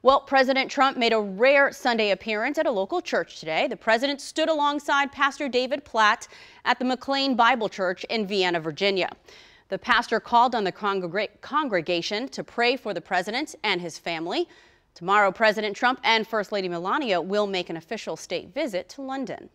Well, President Trump made a rare Sunday appearance at a local church today. The president stood alongside Pastor David Platt at the McLean Bible Church in Vienna, Virginia. The pastor called on the congreg congregation to pray for the president and his family. Tomorrow, President Trump and First Lady Melania will make an official state visit to London.